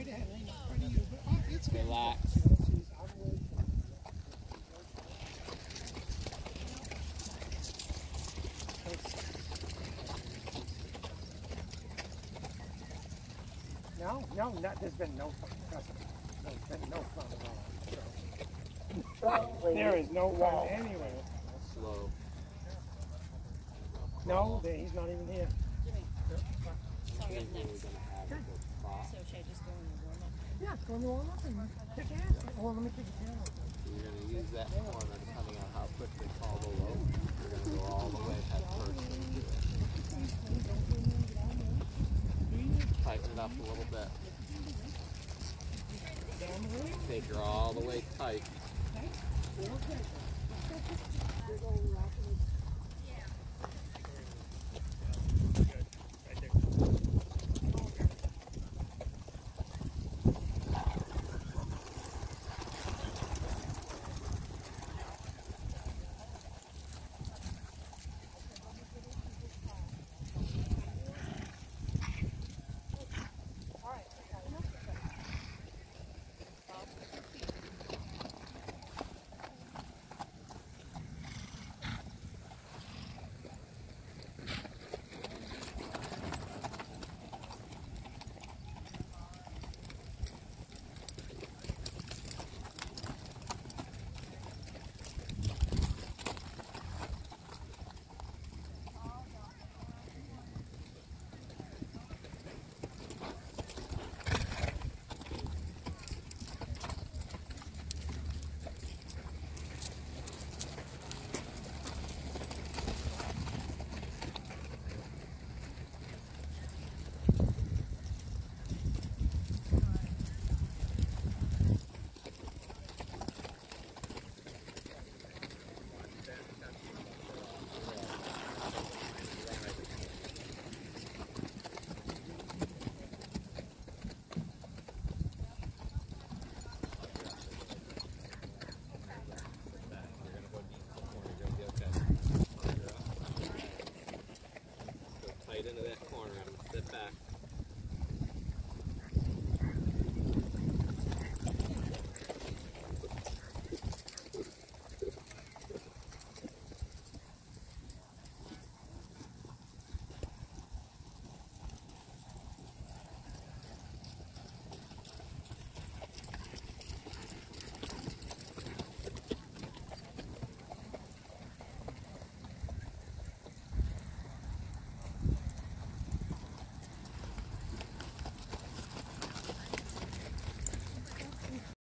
right ahead, right in front of you. But, it's good. Relax. No, no, not, there's been no fun. Trust me. There's been no fun at all. There is no fun anywhere. Slow. No, there- he's not even here. I think we were gonna have a good spot. So should I just go in the warm up? Yeah, go in the warm up and kick ass. Well, let me kick it down. You're gonna use that corner depending on how quick they call the low. You're gonna go all the way head first into it. Tighten it up a little bit. Take her all the way tight.